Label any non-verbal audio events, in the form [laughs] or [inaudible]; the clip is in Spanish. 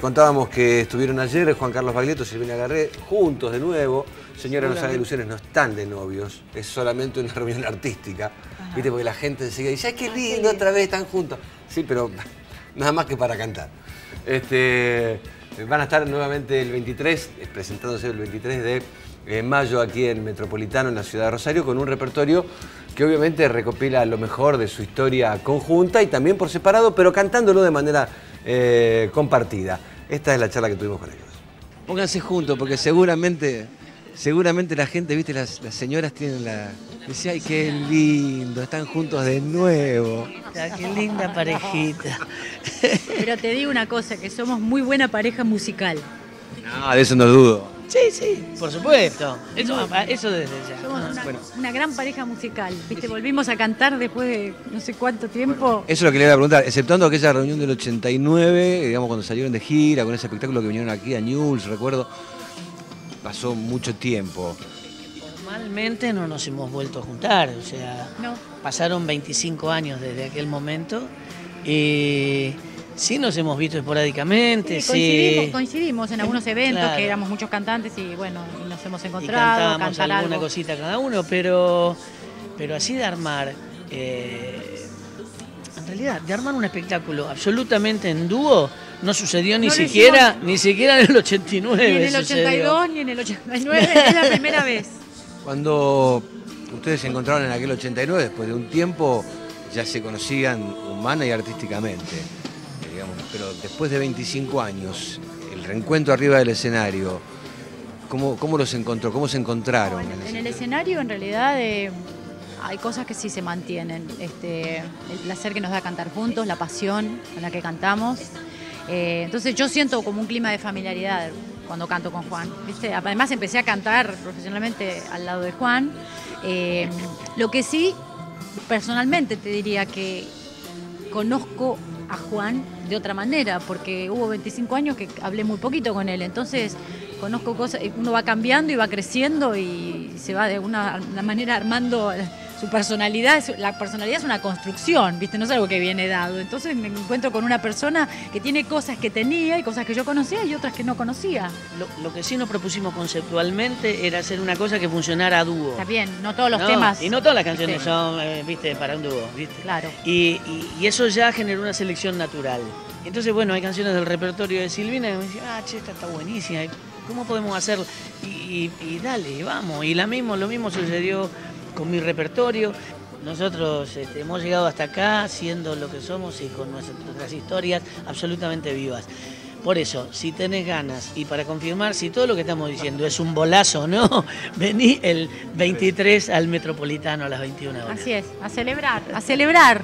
Contábamos que estuvieron ayer Juan Carlos Baglietto, Silvina Garré, juntos de nuevo. Señora, no sabe ilusiones, no están de novios, es solamente una [laughs] reunión artística. ¿Viste? Porque la gente enseguida dice, ¡ay, qué lindo, otra vez están juntos! Sí, pero [laughs] nada más que para cantar. Este, van a estar nuevamente el 23, presentándose el 23 de eh, mayo aquí en Metropolitano, en la ciudad de Rosario, con un repertorio que obviamente recopila lo mejor de su historia conjunta y también por separado, pero cantándolo de manera eh, compartida. Esta es la charla que tuvimos con ellos. Pónganse juntos porque seguramente, seguramente la gente, viste, las, señoras tienen la... Dice, ay, qué lindo, están juntos de nuevo. qué linda parejita. [laughs] Pero te digo una cosa, que somos muy buena pareja musical. No, de eso no dudo. Sí, sí, por supuesto. Eso, desde ya. Somos una, gran pareja musical. ¿Viste? Volvimos a cantar después de no sé cuánto tiempo. Eso es lo que le iba a preguntar, exceptuando aquella reunión del 89, digamos, cuando salieron de gira con ese espectáculo que vinieron aquí a News, recuerdo. Pasó mucho tiempo. Formalmente no nos hemos vuelto a juntar, o sea, pasaron 25 años desde aquel momento y Sí, nos hemos visto esporádicamente. Sí, coincidimos, en algunos eventos que éramos muchos cantantes y bueno, nos hemos encontrado. Y cantábamos alguna cosita cada uno, pero, pero así de armar. Eh, en realidad, de armar un espectáculo absolutamente en dúo no sucedió ni siquiera ni siquiera en el 89. Ni en el 82 ni en el 89, es la primera vez. Cuando ustedes se encontraron en aquel 89, después de un tiempo ya se conocían humana y artísticamente pero después de 25 años, el reencuentro arriba del escenario, ¿cómo, cómo los encontró? ¿Cómo se encontraron? en, el escenario? en realidad eh, hay cosas que sí se mantienen. Este, el placer que nos da cantar juntos, la pasión con la que cantamos. Eh, entonces yo siento como un clima de familiaridad cuando canto con Juan. Además empecé a cantar profesionalmente al lado de Juan. Eh, lo que sí, personalmente te diría que conozco a Juan de otra manera, porque hubo 25 años que hablé muy poquito con él, entonces conozco cosas, uno va cambiando y va creciendo y se va de una, manera armando su personalidad, la personalidad es una construcción, ¿viste? No es algo que viene dado. Entonces me encuentro con una persona que tiene cosas que tenía y cosas que yo conocía y otras que no conocía. Lo, que sí nos propusimos conceptualmente era hacer una cosa que funcionara a dúo. Está bien, no todos los temas. Y no todas las canciones son, eh, ¿viste? Para un dúo, ¿viste? Claro. Y, eso ya generó una selección natural. Entonces, bueno, hay canciones del repertorio de Silvina que me dicen, ah, che, esta está buenísima. ¿Cómo podemos hacerlo? Y, y, dale, vamos. Y la mismo, lo mismo sucedió con mi repertorio. Nosotros este, hemos llegado hasta acá siendo lo que somos y con nuestras historias absolutamente vivas. Por eso, si tenés ganas y para confirmar si todo lo que estamos diciendo es un bolazo o no, [laughs] vení el 23 al Metropolitano a las 21 horas. Así es, a celebrar, a celebrar.